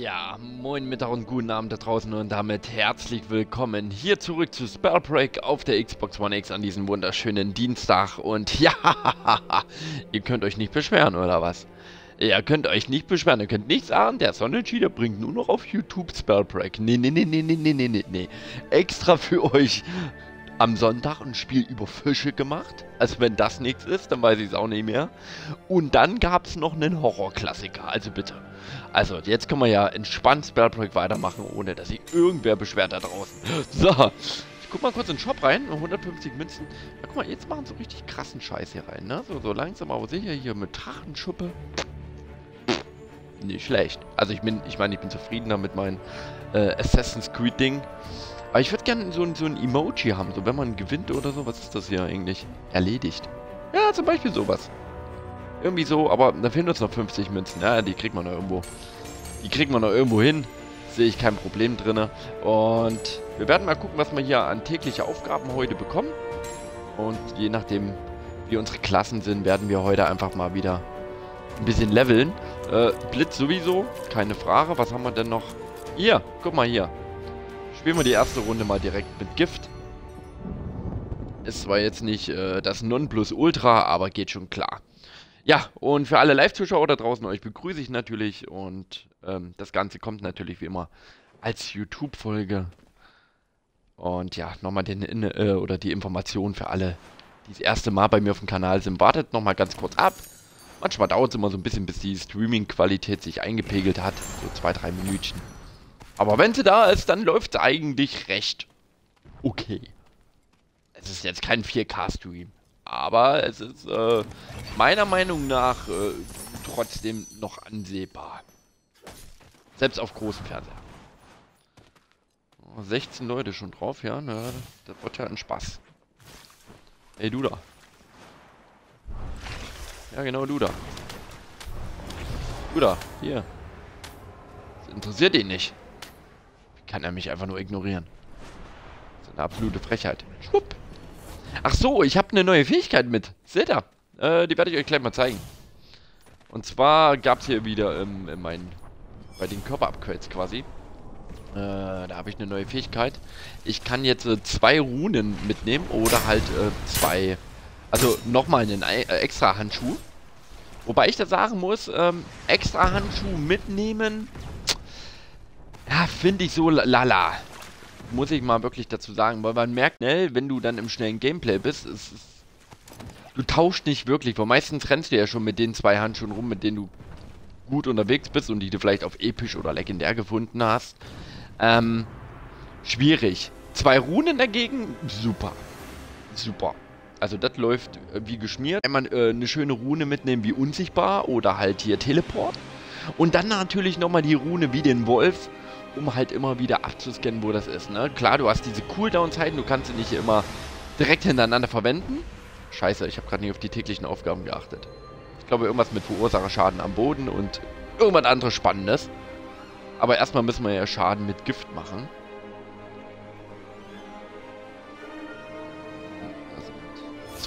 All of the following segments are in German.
Ja, moin Mittag und guten Abend da draußen und damit herzlich willkommen hier zurück zu Spellbreak auf der Xbox One X an diesem wunderschönen Dienstag und ja, ihr könnt euch nicht beschweren oder was? Ihr könnt euch nicht beschweren, ihr könnt nichts ahnen, der Sonnenscheeder bringt nur noch auf YouTube Spellbreak. Nee, nee, nee, nee, nee, nee, nee, nee. Extra für euch am Sonntag ein Spiel über Fische gemacht. Also wenn das nichts ist, dann weiß ich es auch nicht mehr. Und dann gab es noch einen Horrorklassiker, also bitte. Also, jetzt können wir ja entspannt Spellbreak weitermachen, ohne dass sich irgendwer beschwert da draußen. So, ich guck mal kurz in den Shop rein, 150 Münzen. Ja, guck mal, jetzt machen so richtig krassen Scheiß hier rein, ne? So, so langsam aber sicher hier mit Drachenschuppe. Nicht schlecht. Also ich bin, ich meine, ich bin zufriedener mit meinem äh, Assassin's Creed Ding. Aber ich würde gerne so, so ein Emoji haben, so wenn man gewinnt oder so. Was ist das hier eigentlich? Erledigt. Ja, zum Beispiel sowas. Irgendwie so, aber da fehlen uns noch 50 Münzen. Ja, die kriegt man noch irgendwo. Die kriegt man noch irgendwo hin. Sehe ich kein Problem drin. Und wir werden mal gucken, was wir hier an tägliche Aufgaben heute bekommen. Und je nachdem, wie unsere Klassen sind, werden wir heute einfach mal wieder ein bisschen leveln. Äh, Blitz sowieso, keine Frage. Was haben wir denn noch? Hier, guck mal hier. Spielen wir die erste Runde mal direkt mit Gift. Ist zwar jetzt nicht äh, das Nonplusultra, aber geht schon klar. Ja, und für alle Live-Zuschauer da draußen euch begrüße ich natürlich und ähm, das Ganze kommt natürlich wie immer als YouTube-Folge. Und ja, nochmal den äh, oder die Information für alle, die das erste Mal bei mir auf dem Kanal sind. Wartet nochmal ganz kurz ab. Manchmal dauert es immer so ein bisschen, bis die Streaming-Qualität sich eingepegelt hat. So zwei, drei Minütchen. Aber wenn sie da ist, dann läuft es eigentlich recht okay. Es ist jetzt kein 4K-Stream. Aber es ist äh, meiner Meinung nach äh, trotzdem noch ansehbar. Selbst auf großen Fernseher. 16 Leute schon drauf, ja. Na, das wird ja ein Spaß. Ey, du da. Ja, genau, du da. Du da, hier. Das interessiert ihn nicht kann er mich einfach nur ignorieren. Das ist eine absolute Frechheit. Schwupp. Ach so, ich habe eine neue Fähigkeit mit. Seht ihr? Äh, die werde ich euch gleich mal zeigen. Und zwar gab es hier wieder ähm, in meinen, bei den Körperupgrades quasi. Äh, da habe ich eine neue Fähigkeit. Ich kann jetzt äh, zwei Runen mitnehmen oder halt äh, zwei, also nochmal einen äh, extra Handschuh. Wobei ich da sagen muss, ähm, extra Handschuh mitnehmen ja, finde ich so lala. Muss ich mal wirklich dazu sagen, weil man merkt schnell, wenn du dann im schnellen Gameplay bist, ist, ist, du tauschst nicht wirklich, weil meistens rennst du ja schon mit den zwei Handschuhen rum, mit denen du gut unterwegs bist und die du vielleicht auf episch oder legendär gefunden hast. Ähm, schwierig. Zwei Runen dagegen, super. Super. Also das läuft äh, wie geschmiert. Wenn man äh, eine schöne Rune mitnehmen wie unsichtbar oder halt hier Teleport. Und dann natürlich nochmal die Rune wie den Wolf um halt immer wieder abzuscannen, wo das ist. Ne? Klar, du hast diese Cooldown-Zeiten, du kannst sie nicht immer direkt hintereinander verwenden. Scheiße, ich habe gerade nicht auf die täglichen Aufgaben geachtet. Ich glaube, irgendwas mit Verursacherschaden am Boden und irgendwas anderes Spannendes. Aber erstmal müssen wir ja Schaden mit Gift machen.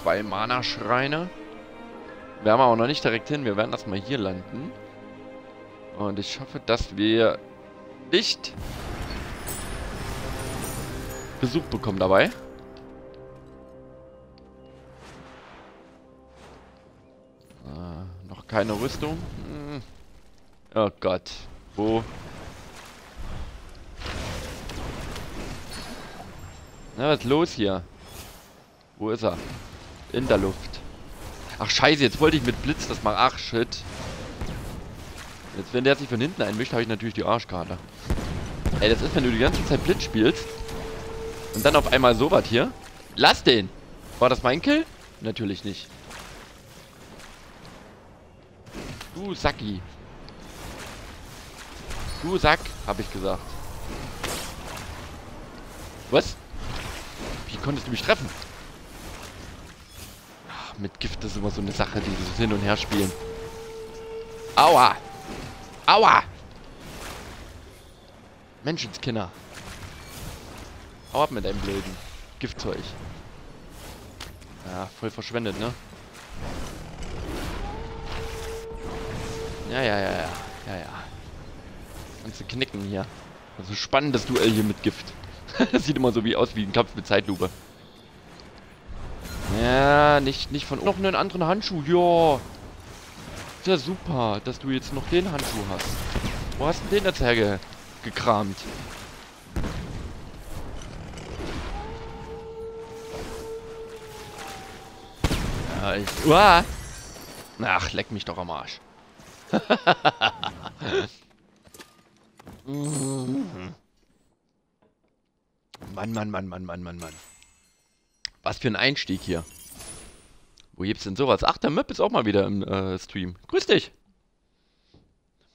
zwei Mana-Schreine. Werden wir auch noch nicht direkt hin. Wir werden erstmal hier landen. Und ich hoffe, dass wir nicht Besuch bekommen dabei. Äh, noch keine Rüstung. Hm. Oh Gott. Wo? Na, was ist los hier? Wo ist er? In der Luft. Ach scheiße, jetzt wollte ich mit Blitz das machen. Ach shit. Jetzt, wenn der sich von hinten einmischt, habe ich natürlich die Arschkarte. Ey, das ist, wenn du die ganze Zeit Blitz spielst. Und dann auf einmal sowas hier. Lass den! War das mein Kill? Natürlich nicht. Du Sacki. Du Sack, habe ich gesagt. Was? Wie konntest du mich treffen? Ach, mit Gift ist immer so eine Sache, dieses Hin- und Her spielen. Aua! Aua! Menschenskinder. Hau ab mit deinem blöden Giftzeug. Ja, voll verschwendet, ne? Ja, ja, ja, ja. Ja, ja. Du knicken hier. Also spannendes Duell hier mit Gift. das sieht immer so wie aus wie ein Kampf mit Zeitlupe. Ja, nicht, nicht von... Noch einen anderen Handschuh, ja. Ja super, dass du jetzt noch den Handschuh hast. Wo hast du den jetzt hergekramt? Ja, ich... Uah! Ach, leck mich doch am Arsch. Mann, Mann, Mann, Mann, Mann, Mann, Mann. Was für ein Einstieg hier. Wo gibt's denn sowas? Ach, der Möp ist auch mal wieder im äh, Stream. Grüß dich.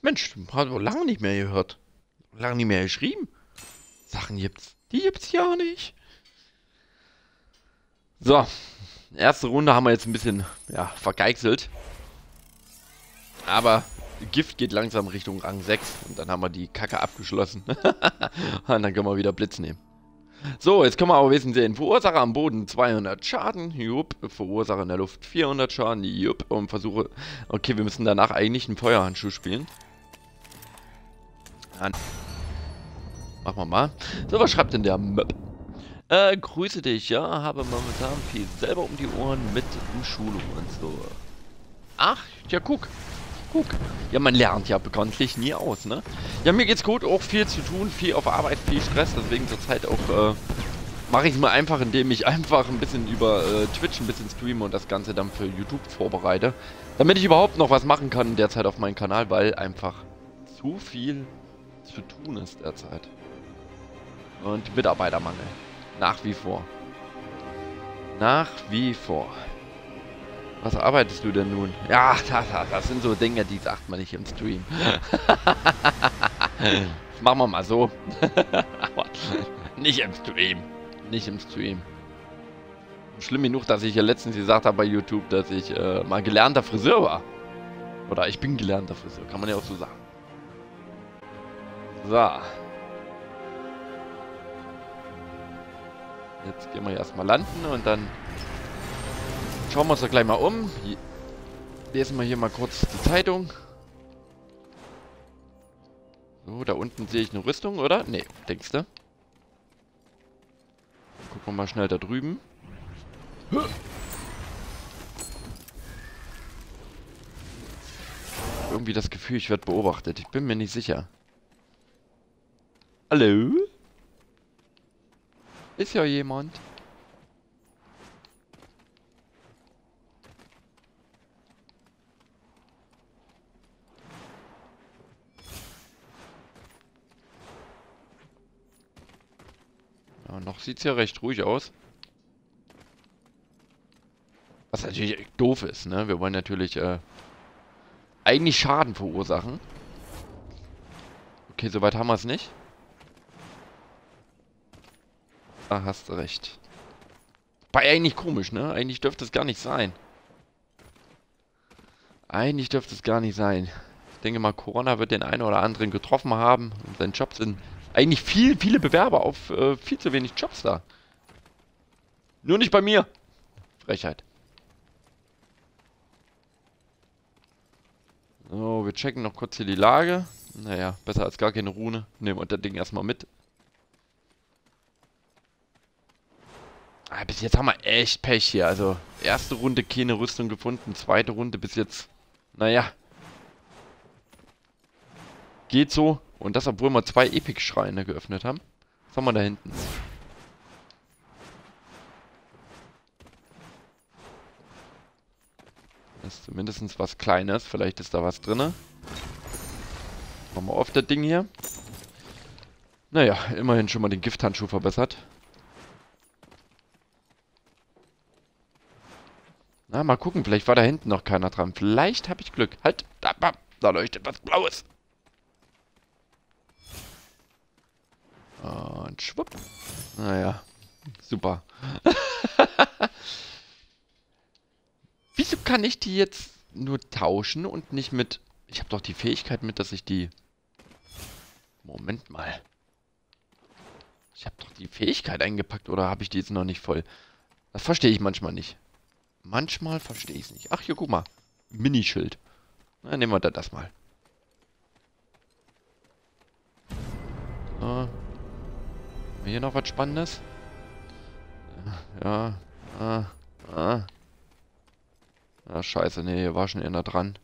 Mensch, hat lange nicht mehr gehört. Lange nicht mehr geschrieben. Sachen gibt's. Die gibt's ja nicht. So. Erste Runde haben wir jetzt ein bisschen, ja, vergeichselt. Aber Gift geht langsam Richtung Rang 6. Und dann haben wir die Kacke abgeschlossen. und dann können wir wieder Blitz nehmen. So, jetzt können wir aber wissen sehen. Verursacher am Boden 200 Schaden. Jupp. Verursacher in der Luft 400 Schaden. Jupp. Und versuche... Okay, wir müssen danach eigentlich einen Feuerhandschuh spielen. Dann machen wir mal. So, was schreibt denn der Möp? Äh, grüße dich, ja. Habe momentan viel selber um die Ohren mit Umschulung und so. Ach, ja, guck. Guck. Ja, man lernt ja bekanntlich nie aus, ne? Ja, mir geht's gut, auch viel zu tun, viel auf Arbeit, viel Stress, deswegen zurzeit auch, äh, mache ich es mal einfach, indem ich einfach ein bisschen über äh, Twitch ein bisschen streame und das Ganze dann für YouTube vorbereite. Damit ich überhaupt noch was machen kann derzeit auf meinem Kanal, weil einfach zu viel zu tun ist derzeit. Und Mitarbeitermangel. Nach wie vor. Nach wie vor. Was arbeitest du denn nun? Ja, das, das sind so Dinge, die sagt man nicht im Stream. machen wir mal so. nicht im Stream. Nicht im Stream. Schlimm genug, dass ich ja letztens gesagt habe bei YouTube, dass ich äh, mal gelernter Friseur war. Oder ich bin gelernter Friseur, kann man ja auch so sagen. So. Jetzt gehen wir erstmal landen und dann Schauen wir uns doch gleich mal um. Lesen wir hier mal kurz die Zeitung. So, da unten sehe ich eine Rüstung, oder? Ne, denkst du? Gucken wir mal schnell da drüben. Irgendwie das Gefühl, ich werde beobachtet. Ich bin mir nicht sicher. Hallo? Ist ja jemand. Ja, noch sieht es ja recht ruhig aus. Was natürlich doof ist, ne? Wir wollen natürlich äh, eigentlich Schaden verursachen. Okay, soweit haben wir es nicht. Da hast du recht. War eigentlich komisch, ne? Eigentlich dürfte es gar nicht sein. Eigentlich dürfte es gar nicht sein. Ich denke mal, Corona wird den einen oder anderen getroffen haben und seinen Job sind eigentlich viel, viele Bewerber auf äh, viel zu wenig Jobs da. Nur nicht bei mir. Frechheit. So, wir checken noch kurz hier die Lage. Naja, besser als gar keine Rune. Nehmen wir das Ding erstmal mit. Ah, bis jetzt haben wir echt Pech hier. Also, erste Runde keine Rüstung gefunden. Zweite Runde bis jetzt, naja. Geht so. Und das, obwohl wir zwei Epic-Schreine geöffnet haben. Was haben wir da hinten? Das ist zumindest was Kleines. Vielleicht ist da was drin. Machen wir auf das Ding hier. Naja, immerhin schon mal den Gifthandschuh verbessert. Na, mal gucken. Vielleicht war da hinten noch keiner dran. Vielleicht habe ich Glück. Halt, da, da leuchtet was Blaues. Und schwupp. Naja, super. Wieso kann ich die jetzt nur tauschen und nicht mit... Ich habe doch die Fähigkeit mit, dass ich die... Moment mal. Ich habe doch die Fähigkeit eingepackt oder habe ich die jetzt noch nicht voll? Das verstehe ich manchmal nicht. Manchmal verstehe ich es nicht. Ach, hier, guck mal. Minischild. Na, nehmen wir das mal. So. Hier noch was Spannendes? Ja. Ah. Ah. Ah, scheiße. Nee, hier war schon einer dran.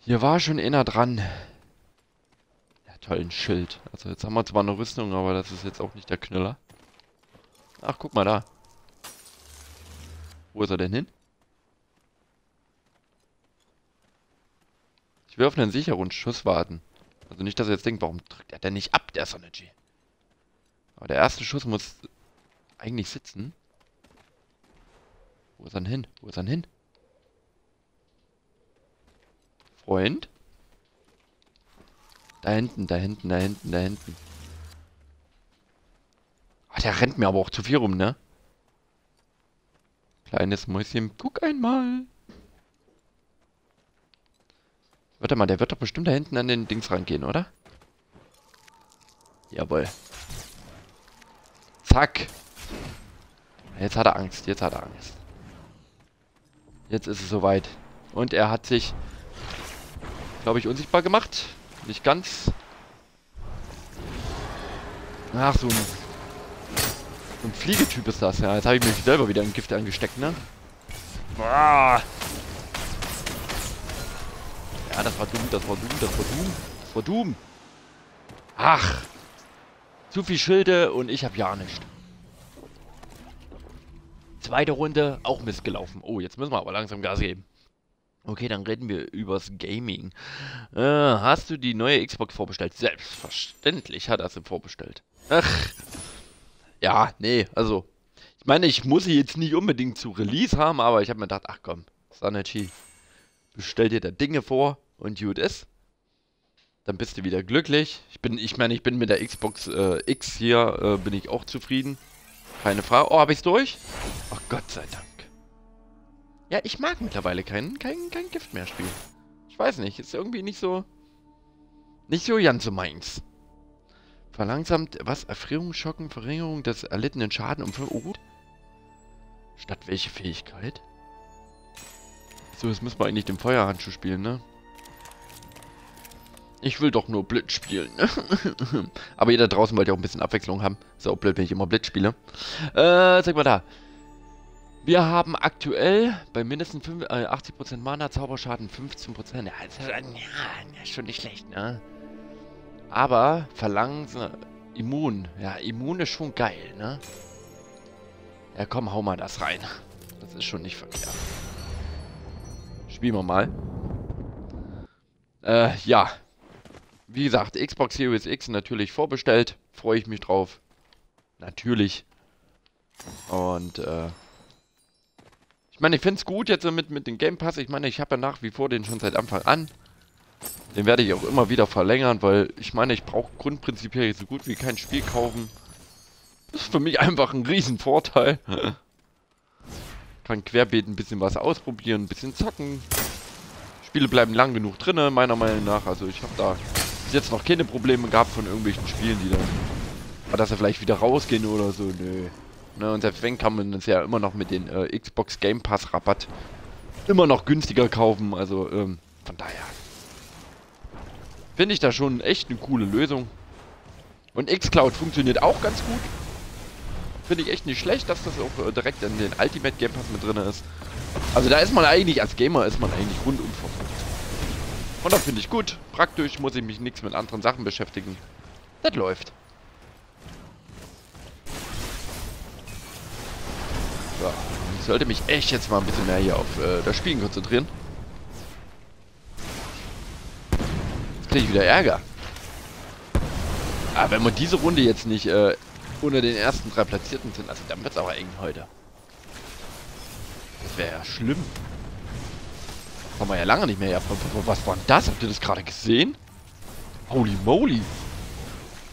Hier war schon einer dran. Ja, toll, ein Schild. Also jetzt haben wir zwar eine Rüstung, aber das ist jetzt auch nicht der Knüller. Ach, guck mal da. Wo ist er denn hin? Ich will auf einen sicheren Schuss warten. Also nicht, dass er jetzt denkt, warum drückt er denn nicht ab, der Sonergy? Aber der erste Schuss muss eigentlich sitzen. Wo ist er denn hin? Wo ist er denn hin? Freund? Da hinten, da hinten, da hinten, da hinten. Ach, der rennt mir aber auch zu viel rum, ne? Kleines Mäuschen, guck einmal. Warte mal, der wird doch bestimmt da hinten an den Dings rangehen, oder? Jawohl. Zack. Jetzt hat er Angst, jetzt hat er Angst. Jetzt ist es soweit. Und er hat sich, glaube ich, unsichtbar gemacht. Nicht ganz. Ach, so ein, so ein Fliegetyp ist das. Ja, jetzt habe ich mich selber wieder im Gift angesteckt, ne? Boah. Ja, das war dumm, das war dumm, das war dumm. Das war dumm. Ach. Zu viel Schilde und ich habe ja nichts. Zweite Runde, auch missgelaufen. Oh, jetzt müssen wir aber langsam Gas geben. Okay, dann reden wir übers Gaming. Äh, hast du die neue Xbox vorbestellt? Selbstverständlich hat er sie vorbestellt. Ach. Ja, nee, also. Ich meine, ich muss sie jetzt nicht unbedingt zu Release haben, aber ich habe mir gedacht, ach komm, Sanity. Bestell dir da Dinge vor und gut ist. Dann bist du wieder glücklich. Ich bin, ich meine, ich bin mit der Xbox äh, X hier, äh, bin ich auch zufrieden. Keine Frage. Oh, habe ich's durch? Ach Gott sei Dank. Ja, ich mag mittlerweile kein, kein, kein Gift mehr spielen. Ich weiß nicht, ist irgendwie nicht so... Nicht so ganz so meins. Verlangsamt, was? Erfrierung, Schocken, Verringerung des erlittenen Schaden um... Oh, gut. Statt welche Fähigkeit? So, jetzt müssen wir eigentlich den Feuerhandschuh spielen, ne? Ich will doch nur Blitz spielen. Aber jeder draußen wollte ja auch ein bisschen Abwechslung haben. Ist auch blöd, wenn ich immer Blitz spiele. Äh, sag mal da. Wir haben aktuell bei mindestens 5, äh, 80% Mana, Zauberschaden 15%. Ja, ist ja, ja, schon nicht schlecht, ne? Aber verlangen Immun. Ja, Immun ist schon geil, ne? Ja, komm, hau mal das rein. Das ist schon nicht verkehrt. Spielen wir mal. Äh, ja. Wie gesagt, Xbox Series X natürlich vorbestellt. Freue ich mich drauf. Natürlich. Und, äh... Ich meine, ich finde es gut jetzt mit, mit dem Game Pass. Ich meine, ich habe ja nach wie vor den schon seit Anfang an. Den werde ich auch immer wieder verlängern, weil ich meine, ich brauche grundprinzipiell so gut wie kein Spiel kaufen. Das ist für mich einfach ein Riesenvorteil. Kann querbeet ein bisschen was ausprobieren, ein bisschen zocken. Spiele bleiben lang genug drin, meiner Meinung nach. Also ich habe da bis jetzt noch keine Probleme gehabt von irgendwelchen Spielen, die dann... Dass sie vielleicht wieder rausgehen oder so, nö. Ne, und selbst wenn kann man das ja immer noch mit den äh, Xbox Game Pass Rabatt immer noch günstiger kaufen. Also ähm, von daher finde ich da schon echt eine coole Lösung. Und xCloud funktioniert auch ganz gut. Finde ich echt nicht schlecht, dass das auch äh, direkt in den Ultimate Game Pass mit drin ist. Also da ist man eigentlich, als Gamer ist man eigentlich rundum versorgt. Und das finde ich gut. Praktisch muss ich mich nichts mit anderen Sachen beschäftigen. Das läuft. So, ich sollte mich echt jetzt mal ein bisschen mehr hier auf äh, das Spielen konzentrieren. Jetzt kriege ich wieder Ärger. Aber wenn wir diese Runde jetzt nicht äh, unter den ersten drei Platzierten sind, also dann wird es aber eng heute. Das wäre ja schlimm. Haben wir ja lange nicht mehr. Ja, was war denn das? Habt ihr das gerade gesehen? Holy moly.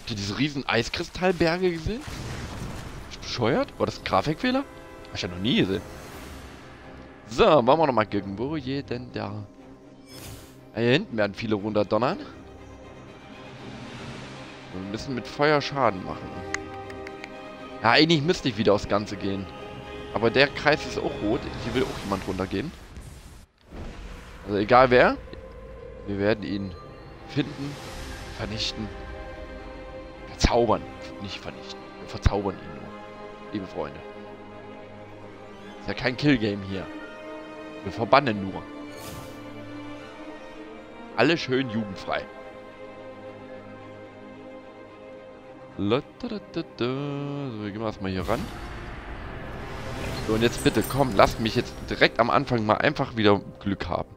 Habt ihr diese riesen Eiskristallberge gesehen? Ist bescheuert? War das ein Grafikfehler? Hab ich ja noch nie gesehen. So, wollen wir nochmal gucken. Wo jeden da? Ah, hier hinten werden viele runterdonnern. Wir müssen mit Feuer Schaden machen. Ja, eigentlich müsste ich wieder aufs Ganze gehen. Aber der Kreis ist auch rot. Hier will auch jemand runtergehen. Also egal wer. Wir werden ihn finden, vernichten verzaubern. Nicht vernichten. Wir verzaubern ihn nur. Liebe Freunde. Ist ja kein Killgame hier. Wir verbannen nur. Alle schön jugendfrei. So, wir gehen erstmal hier ran. So, und jetzt bitte, komm, lasst mich jetzt direkt am Anfang mal einfach wieder Glück haben.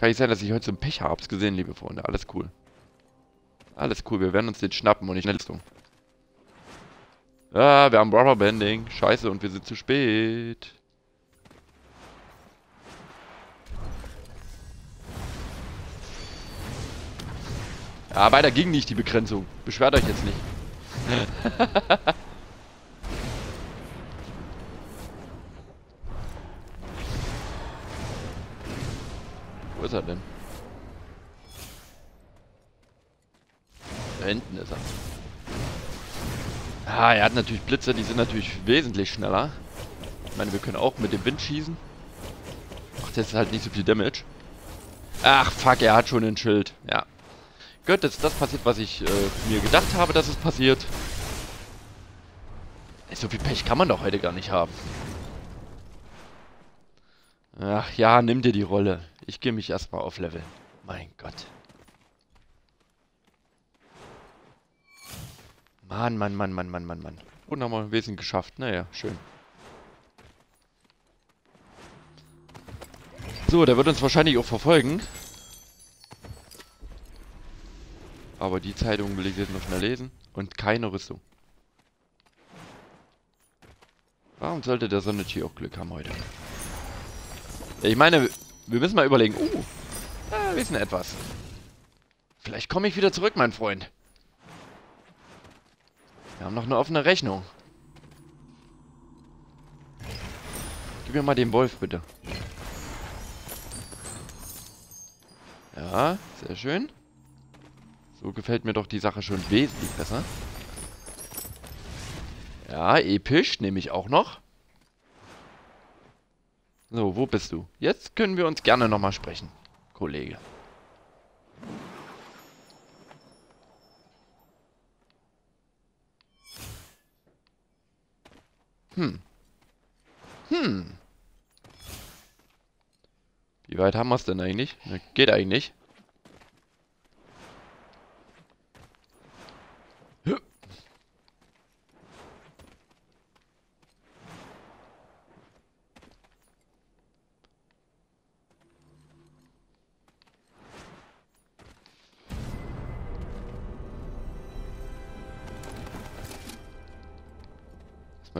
Kann nicht sein, dass ich heute so ein Pech habe. Hab's gesehen, liebe Freunde. Alles cool. Alles cool, wir werden uns den schnappen und nicht Schnellstung. Ah, wir haben Rubberbanding. Scheiße, und wir sind zu spät. Ja, weiter ging nicht die Begrenzung. Beschwert euch jetzt nicht. Wo ist er denn? Da hinten ist er. Ah, er hat natürlich Blitze, die sind natürlich wesentlich schneller. Ich meine, wir können auch mit dem Wind schießen. Macht jetzt halt nicht so viel Damage. Ach, fuck, er hat schon ein Schild. Ja, Gut, jetzt ist das passiert, was ich äh, mir gedacht habe, dass es passiert. So viel Pech kann man doch heute gar nicht haben. Ach ja, nimm dir die Rolle. Ich gehe mich erstmal auf Level. Mein Gott. Mann, Mann, Mann, Mann, Mann, Mann, Mann. Und haben wir Wesen geschafft. Naja, schön. So, der wird uns wahrscheinlich auch verfolgen. Aber die Zeitung will ich jetzt noch schnell lesen. Und keine Rüstung. Warum sollte der Sonnenchi auch Glück haben heute? Ich meine, wir müssen mal überlegen. Uh, wir wissen etwas. Vielleicht komme ich wieder zurück, mein Freund. Wir haben noch eine offene Rechnung. Gib mir mal den Wolf, bitte. Ja, sehr schön. So gefällt mir doch die Sache schon wesentlich besser. Ja, episch nehme ich auch noch. So, wo bist du? Jetzt können wir uns gerne nochmal sprechen, Kollege. Hm. Hm. Wie weit haben wir es denn eigentlich? Geht eigentlich.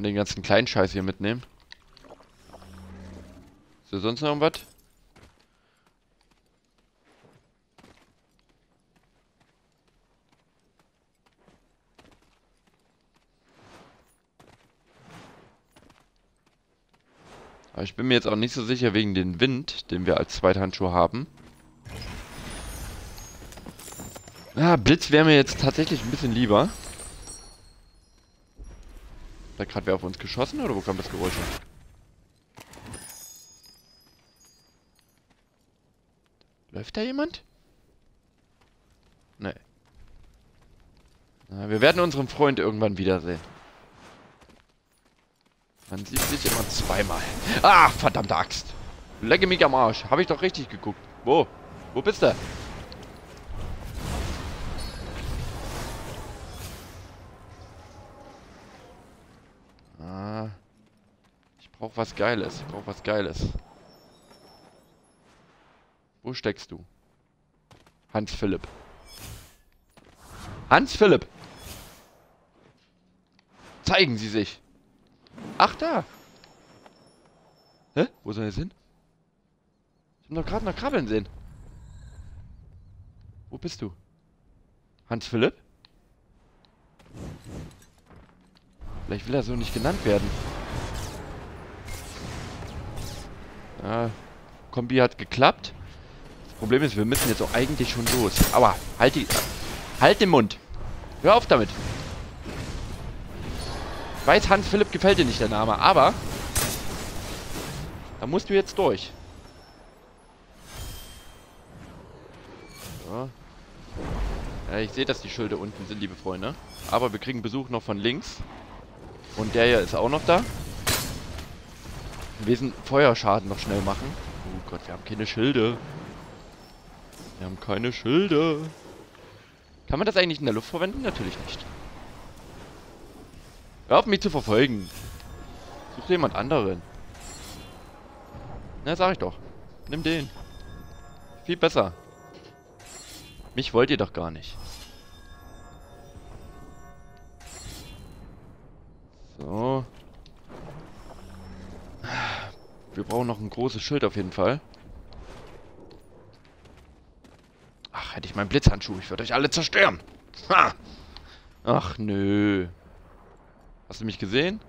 Mal den ganzen kleinen Scheiß hier mitnehmen. Ist da sonst noch irgendwas? Aber ich bin mir jetzt auch nicht so sicher wegen dem Wind, den wir als Zweithandschuh haben. Ah, Blitz wäre mir jetzt tatsächlich ein bisschen lieber. Gerade wer auf uns geschossen oder wo kam das Geräusch her? Läuft da jemand? Nee. Na, wir werden unseren Freund irgendwann wiedersehen. Man sieht sich immer zweimal. Ach, verdammte Axt. Lecke mich am Arsch. Habe ich doch richtig geguckt. Wo? Wo bist du? Brauche was Geiles. Ich brauche was Geiles. Wo steckst du? Hans Philipp. Hans Philipp! Zeigen Sie sich! Ach, da! Hä? Wo soll er hin? Ich hab noch gerade noch krabbeln sehen. Wo bist du? Hans Philipp? Vielleicht will er so nicht genannt werden. Ja, Kombi hat geklappt. Das Problem ist, wir müssen jetzt auch eigentlich schon los. Aua, halt die... Halt den Mund. Hör auf damit. Ich weiß, Hans Philipp gefällt dir nicht der Name, aber... Da musst du jetzt durch. So. Ja, ich sehe, dass die Schilde unten sind, liebe Freunde. Aber wir kriegen Besuch noch von links. Und der hier ist auch noch da. Müssen Feuerschaden noch schnell machen. Oh Gott, wir haben keine Schilde. Wir haben keine Schilde. Kann man das eigentlich in der Luft verwenden? Natürlich nicht. Hör auf mich zu verfolgen. Such jemand anderen. Na, sag ich doch. Nimm den. Viel besser. Mich wollt ihr doch gar nicht. So. Wir brauchen noch ein großes Schild auf jeden Fall. Ach, hätte ich meinen Blitzhandschuh. Ich würde euch alle zerstören. Ha! Ach, nö. Hast du mich gesehen?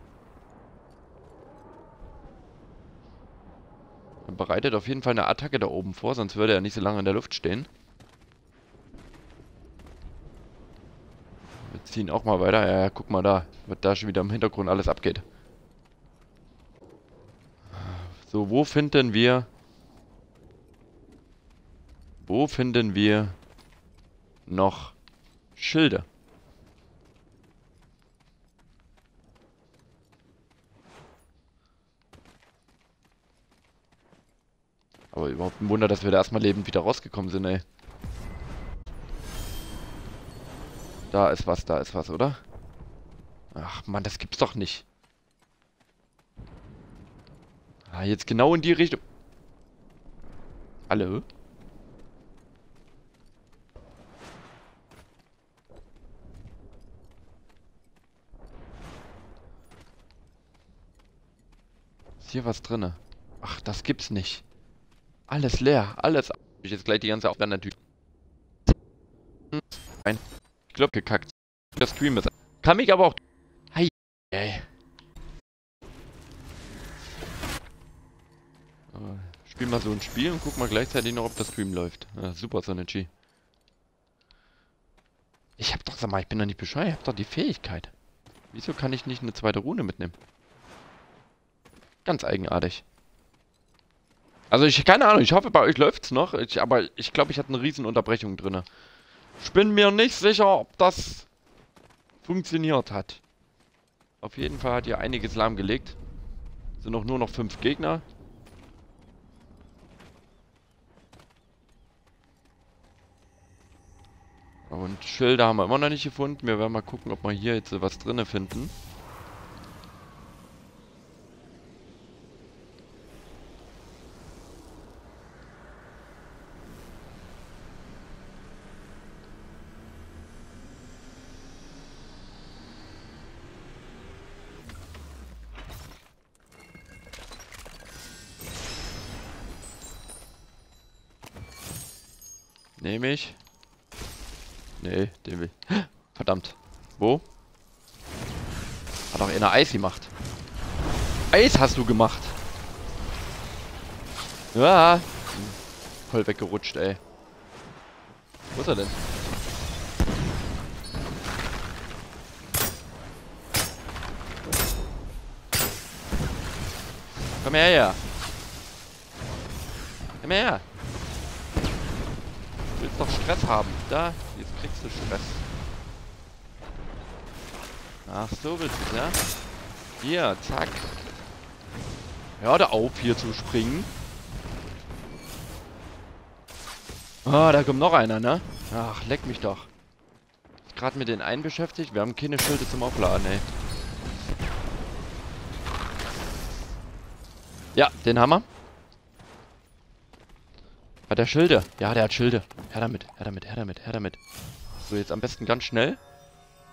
Er bereitet auf jeden Fall eine Attacke da oben vor, sonst würde er nicht so lange in der Luft stehen. Wir ziehen auch mal weiter. Ja, guck mal da, was da schon wieder im Hintergrund alles abgeht. So, wo finden wir... Wo finden wir noch Schilde? Aber überhaupt ein Wunder, dass wir da erstmal lebend wieder rausgekommen sind, ey. Da ist was, da ist was, oder? Ach man, das gibt's doch nicht. Ah, jetzt genau in die Richtung. Hallo? Ist hier was drinne? Ach, das gibt's nicht. Alles leer, alles. Ich jetzt gleich die ganze Aufgabe natürlich. Ein Glöck gekackt. Der Stream ist. Kann mich aber auch. Hi. Ey. Spiel mal so ein Spiel und guck mal gleichzeitig noch, ob der Stream läuft. Ja, super, Sonechi. Ich hab doch, sag mal, ich bin doch nicht bescheuert, ich hab doch die Fähigkeit. Wieso kann ich nicht eine zweite Rune mitnehmen? Ganz eigenartig. Also ich, keine Ahnung, ich hoffe bei euch läuft's noch, ich, aber ich glaube, ich hatte eine riesen Unterbrechung drin. Ich bin mir nicht sicher, ob das funktioniert hat. Auf jeden Fall hat hier einiges lahmgelegt. Sind noch nur noch fünf Gegner. Und Schilder haben wir immer noch nicht gefunden. Wir werden mal gucken, ob wir hier jetzt was drinne finden. Nehme ich. Nee, den will Verdammt. Wo? Hat auch einer Eis gemacht. Eis hast du gemacht. Ja. Voll weggerutscht, ey. Wo ist er denn? Komm her, ja. Komm her. Du willst doch Stress haben. Da, jetzt kriegst du Stress. Ach so willst du, ja? Hier, zack. Hör da auf, hier zu springen. Ah, da kommt noch einer, ne? Ach, leck mich doch. Gerade mit den einen beschäftigt. Wir haben keine Schilde zum Aufladen, ey. Ja, den haben wir. Hat der Schilde? Ja, der hat Schilde. Her damit, her damit, her damit, her damit. So, jetzt am besten ganz schnell.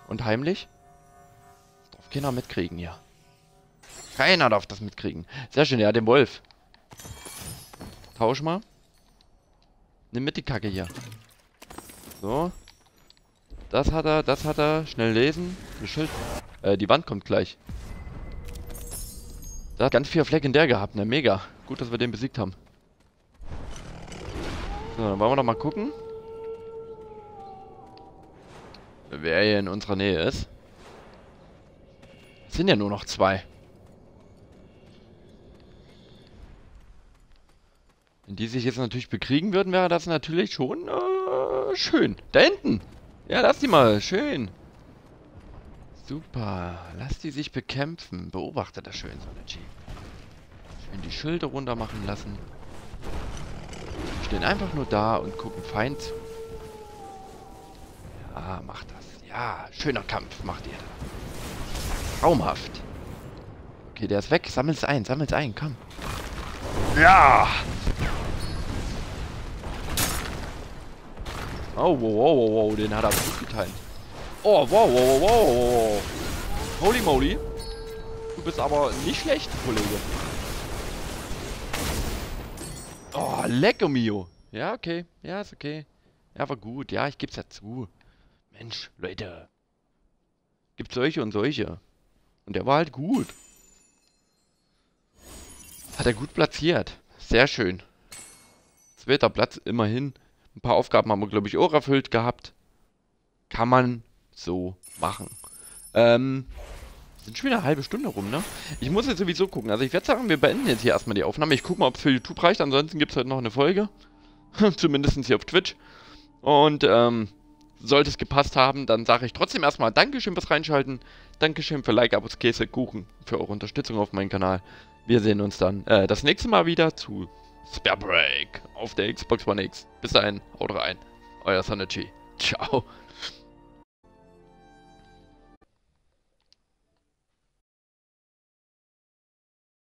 Und heimlich. Keiner mitkriegen hier. Keiner darf das mitkriegen. Sehr schön, ja, den Wolf. Tausch mal. Nimm mit die Kacke hier. So. Das hat er, das hat er. Schnell lesen. Die Schild. Äh, die Wand kommt gleich. Da hat ganz viel Fleck in der gehabt, ne? Mega. Gut, dass wir den besiegt haben. So, dann wollen wir doch mal gucken. Wer hier in unserer Nähe ist. Sind ja nur noch zwei. Wenn die sich jetzt natürlich bekriegen würden, wäre das natürlich schon äh, schön. Da hinten. Ja, lass die mal. Schön. Super. Lass die sich bekämpfen. Beobachte das schön, Sonichi. Schön die Schilde runter machen lassen. Die stehen einfach nur da und gucken fein zu. Ja, mach das. Ja, schöner Kampf macht ihr da. Traumhaft. Okay, der ist weg. Sammel's ein, sammel's ein, komm. Ja! Oh, wow, wow, wow, wow, den hat er gut geteilt. Oh, wow, wow, wow, wow. Holy moly. Du bist aber nicht schlecht, Kollege. Oh, lecker mio. Ja, okay. Ja, ist okay. Ja, war gut. Ja, ich geb's ja zu. Mensch, Leute. Gibt solche und solche. Und der war halt gut. Hat er gut platziert. Sehr schön. Zweiter Platz, immerhin. Ein paar Aufgaben haben wir, glaube ich, auch erfüllt gehabt. Kann man so machen. Ähm, sind schon wieder eine halbe Stunde rum, ne? Ich muss jetzt sowieso gucken. Also ich werde sagen, wir beenden jetzt hier erstmal die Aufnahme. Ich gucke mal, ob es für YouTube reicht. Ansonsten gibt es heute noch eine Folge. Zumindest hier auf Twitch. Und, ähm, sollte es gepasst haben, dann sage ich trotzdem erstmal Dankeschön fürs Reinschalten. Dankeschön für Like, Abos, Käse, Kuchen, für eure Unterstützung auf meinem Kanal. Wir sehen uns dann äh, das nächste Mal wieder zu Spare Break auf der Xbox One X. Bis dahin, haut rein. Euer Sonachi. Ciao.